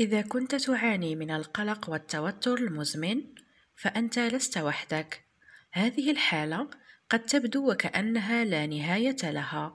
إذا كنت تعاني من القلق والتوتر المزمن، فأنت لست وحدك. هذه الحالة قد تبدو وكأنها لا نهاية لها،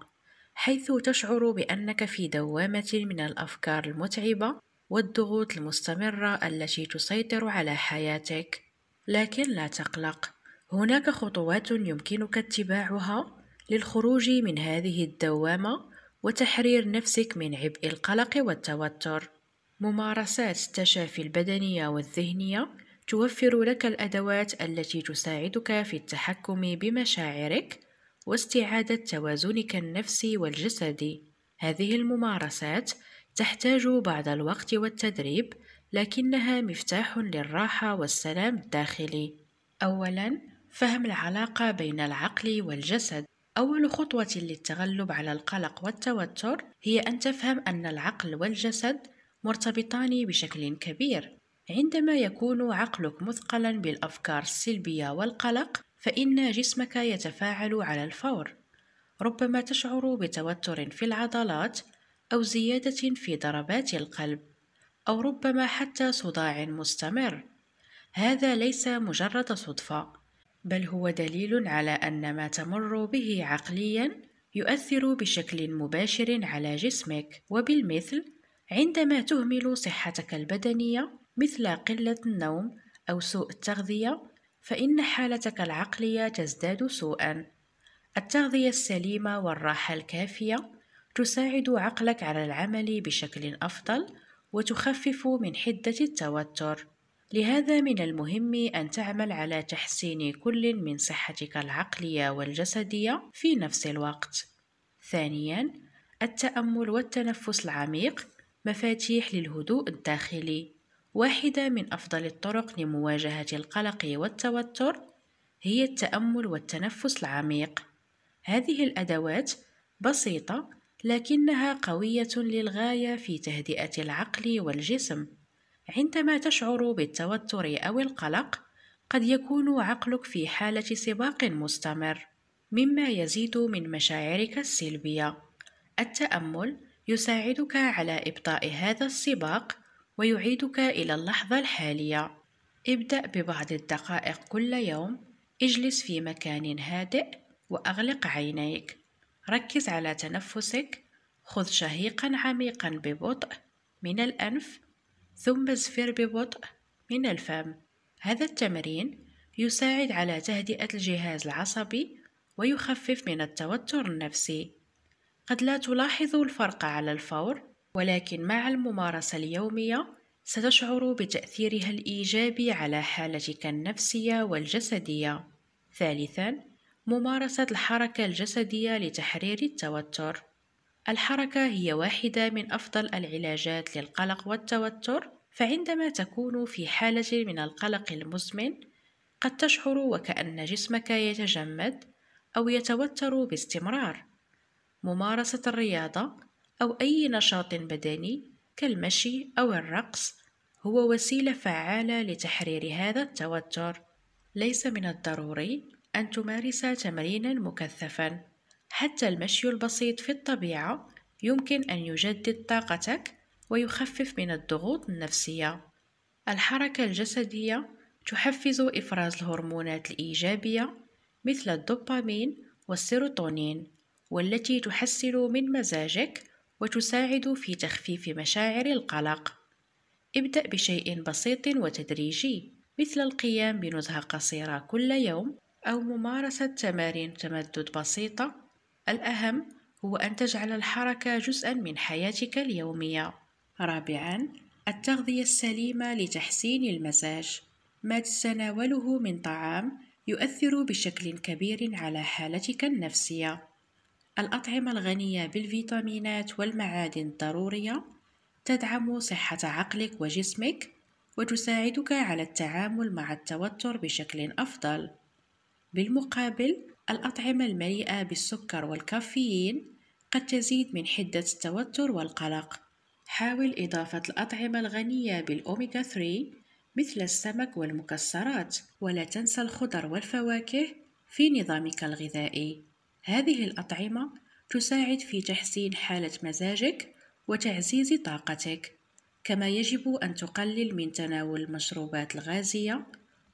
حيث تشعر بأنك في دوامة من الأفكار المتعبة والضغوط المستمرة التي تسيطر على حياتك. لكن لا تقلق، هناك خطوات يمكنك اتباعها للخروج من هذه الدوامة وتحرير نفسك من عبء القلق والتوتر. ممارسات التشافي البدنية والذهنية توفر لك الأدوات التي تساعدك في التحكم بمشاعرك واستعادة توازنك النفسي والجسدي. هذه الممارسات تحتاج بعض الوقت والتدريب، لكنها مفتاح للراحة والسلام الداخلي. أولاً، فهم العلاقة بين العقل والجسد. أول خطوة للتغلب على القلق والتوتر هي أن تفهم أن العقل والجسد مرتبطان بشكل كبير. عندما يكون عقلك مثقلا بالأفكار السلبية والقلق فإن جسمك يتفاعل على الفور. ربما تشعر بتوتر في العضلات أو زيادة في ضربات القلب أو ربما حتى صداع مستمر. هذا ليس مجرد صدفة بل هو دليل على أن ما تمر به عقليا يؤثر بشكل مباشر على جسمك. وبالمثل عندما تهمل صحتك البدنية مثل قلة النوم أو سوء التغذية فإن حالتك العقلية تزداد سوءًا. التغذية السليمة والراحة الكافية تساعد عقلك على العمل بشكل أفضل وتخفف من حدة التوتر. لهذا من المهم أن تعمل على تحسين كل من صحتك العقلية والجسدية في نفس الوقت. ثانياً، التأمل والتنفس العميق مفاتيح للهدوء الداخلي. واحدة من أفضل الطرق لمواجهة القلق والتوتر هي التأمل والتنفس العميق. هذه الأدوات بسيطة لكنها قوية للغاية في تهدئة العقل والجسم. عندما تشعر بالتوتر أو القلق قد يكون عقلك في حالة سباق مستمر مما يزيد من مشاعرك السلبية. التأمل يساعدك على إبطاء هذا السباق ويعيدك إلى اللحظة الحالية. ابدأ ببعض الدقائق كل يوم، اجلس في مكان هادئ وأغلق عينيك. ركز على تنفسك، خذ شهيقا عميقا ببطء من الأنف، ثم ازفر ببطء من الفم. هذا التمرين يساعد على تهدئة الجهاز العصبي ويخفف من التوتر النفسي. قد لا تلاحظ الفرق على الفور ولكن مع الممارسة اليومية ستشعر بتأثيرها الإيجابي على حالتك النفسية والجسدية. ثالثاً، ممارسة الحركة الجسدية لتحرير التوتر. الحركة هي واحدة من أفضل العلاجات للقلق والتوتر، فعندما تكون في حالة من القلق المزمن، قد تشعر وكأن جسمك يتجمد أو يتوتر باستمرار. ممارسة الرياضة أو أي نشاط بدني كالمشي أو الرقص هو وسيلة فعالة لتحرير هذا التوتر. ليس من الضروري أن تمارس تمرينا مكثفا، حتى المشي البسيط في الطبيعة يمكن أن يجدد طاقتك ويخفف من الضغوط النفسية. الحركة الجسدية تحفز إفراز الهرمونات الإيجابية مثل الدوبامين والسيروتونين والتي تحسن من مزاجك وتساعد في تخفيف مشاعر القلق. ابدأ بشيء بسيط وتدريجي مثل القيام بنزهة قصيرة كل يوم أو ممارسة تمارين تمدد بسيطة. الأهم هو أن تجعل الحركة جزءا من حياتك اليومية. رابعا التغذية السليمة لتحسين المزاج. ما تتناوله من طعام يؤثر بشكل كبير على حالتك النفسية. الأطعمة الغنية بالفيتامينات والمعادن الضرورية تدعم صحة عقلك وجسمك وتساعدك على التعامل مع التوتر بشكل أفضل. بالمقابل، الأطعمة المليئة بالسكر والكافيين قد تزيد من حدة التوتر والقلق. حاول إضافة الأطعمة الغنية بالأوميغا 3 مثل السمك والمكسرات، ولا تنسى الخضر والفواكه في نظامك الغذائي. هذه الأطعمة تساعد في تحسين حالة مزاجك وتعزيز طاقتك كما يجب أن تقلل من تناول المشروبات الغازية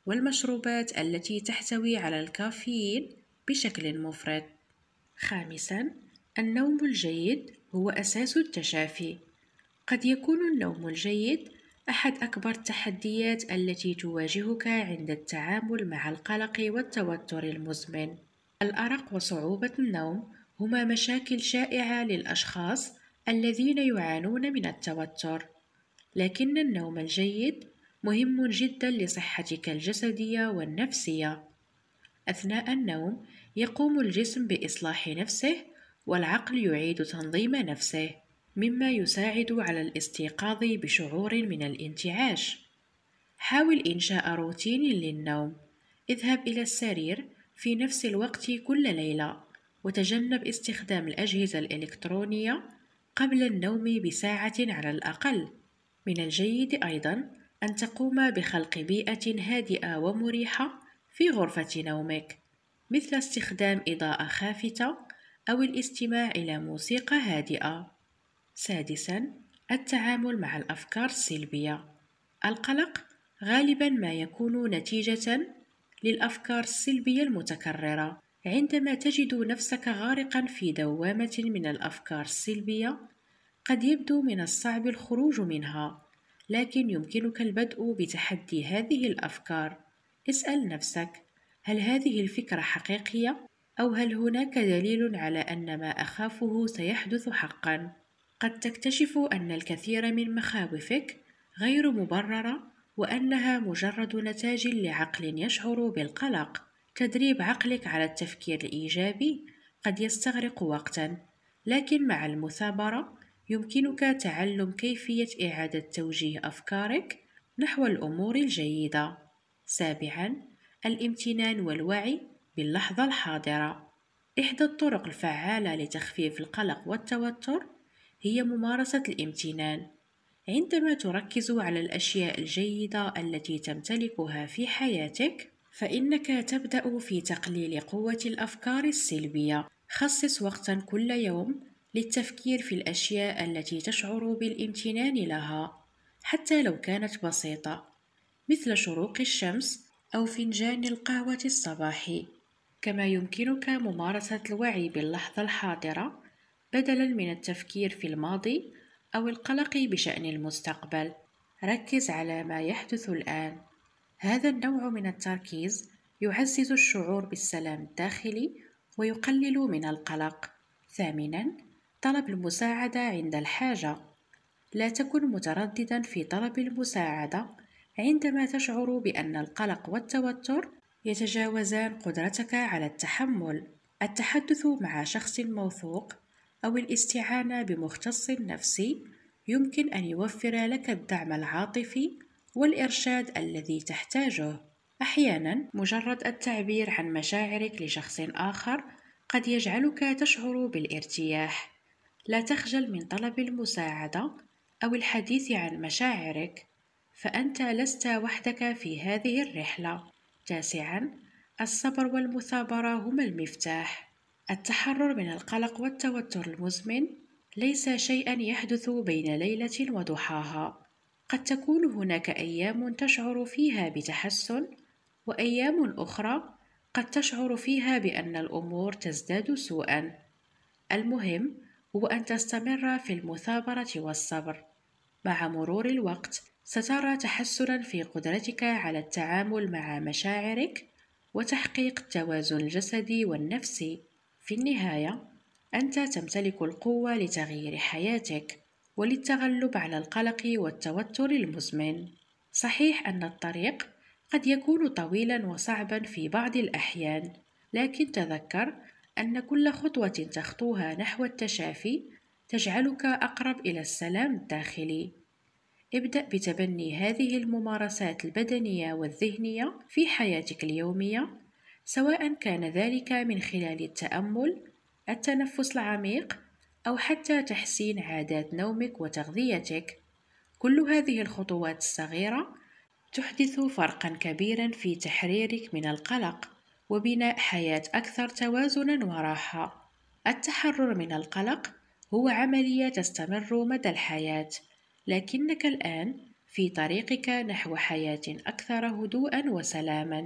والمشروبات التي تحتوي على الكافيين بشكل مفرط. خامساً: النوم الجيد هو أساس التشافي. قد يكون النوم الجيد أحد أكبر التحديات التي تواجهك عند التعامل مع القلق والتوتر المزمن. الأرق وصعوبة النوم هما مشاكل شائعة للأشخاص الذين يعانون من التوتر، لكن النوم الجيد مهم جدا لصحتك الجسدية والنفسية. أثناء النوم يقوم الجسم بإصلاح نفسه والعقل يعيد تنظيم نفسه مما يساعد على الاستيقاظ بشعور من الانتعاش. حاول إنشاء روتين للنوم. اذهب إلى السرير في نفس الوقت كل ليلة وتجنب استخدام الأجهزة الإلكترونية قبل النوم بساعة على الأقل من الجيد أيضا أن تقوم بخلق بيئة هادئة ومريحة في غرفة نومك مثل استخدام إضاءة خافتة أو الاستماع إلى موسيقى هادئة. سادساً: التعامل مع الأفكار السلبية. القلق غالباً ما يكون نتيجة للأفكار السلبية المتكررة. عندما تجد نفسك غارقاً في دوامة من الأفكار السلبية، قد يبدو من الصعب الخروج منها، لكن يمكنك البدء بتحدي هذه الأفكار. اسأل نفسك: هل هذه الفكرة حقيقية أو هل هناك دليل على أن ما أخافه سيحدث حقًا؟ قد تكتشف أن الكثير من مخاوفك غير مبررة وأنها مجرد نتاج لعقل يشعر بالقلق. تدريب عقلك على التفكير الإيجابي قد يستغرق وقتًا، لكن مع المثابرة يمكنك تعلم كيفية إعادة توجيه أفكارك نحو الأمور الجيدة. سابعًا: الامتنان والوعي باللحظة الحاضرة إحدى الطرق الفعالة لتخفيف القلق والتوتر هي ممارسة الامتنان عندما تركز على الأشياء الجيدة التي تمتلكها في حياتك فإنك تبدأ في تقليل قوة الأفكار السلبية. خصص وقتا كل يوم للتفكير في الأشياء التي تشعر بالامتنان لها حتى لو كانت بسيطة مثل شروق الشمس أو فنجان القهوة الصباحي. كما يمكنك ممارسة الوعي باللحظة الحاضرة بدلاً من التفكير في الماضي أو القلق بشأن المستقبل. ركز على ما يحدث الآن. هذا النوع من التركيز يعزز الشعور بالسلام الداخلي ويقلل من القلق. ثامناً: طلب المساعدة عند الحاجة. لا تكن متردداً في طلب المساعدة عندما تشعر بأن القلق والتوتر يتجاوزان قدرتك على التحمل التحدث مع شخص موثوق أو الاستعانة بمختص نفسي يمكن أن يوفر لك الدعم العاطفي والإرشاد الذي تحتاجه. أحياناً مجرد التعبير عن مشاعرك لشخص آخر قد يجعلك تشعر بالارتياح. لا تخجل من طلب المساعدة أو الحديث عن مشاعرك، فأنت لست وحدك في هذه الرحلة. تاسعا الصبر والمثابرة هما المفتاح التحرر من القلق والتوتر المزمن ليس شيئا يحدث بين ليلة وضحاها. قد تكون هناك أيام تشعر فيها بتحسن وأيام أخرى قد تشعر فيها بأن الأمور تزداد سوءا. المهم هو أن تستمر في المثابرة والصبر. مع مرور الوقت سترى تحسنا في قدرتك على التعامل مع مشاعرك وتحقيق التوازن الجسدي والنفسي. في النهاية أنت تمتلك القوة لتغيير حياتك وللتغلب على القلق والتوتر المزمن. صحيح أن الطريق قد يكون طويلا وصعبا في بعض الأحيان لكن تذكر أن كل خطوة تخطوها نحو التشافي تجعلك أقرب إلى السلام الداخلي. ابدأ بتبني هذه الممارسات البدنية والذهنية في حياتك اليومية سواء كان ذلك من خلال التأمل، التنفس العميق، أو حتى تحسين عادات نومك وتغذيتك. كل هذه الخطوات الصغيرة تحدث فرقًا كبيرًا في تحريرك من القلق وبناء حياة أكثر توازنًا وراحة. التحرر من القلق هو عملية تستمر مدى الحياة، لكنك الآن في طريقك نحو حياة أكثر هدوءًا وسلامًا.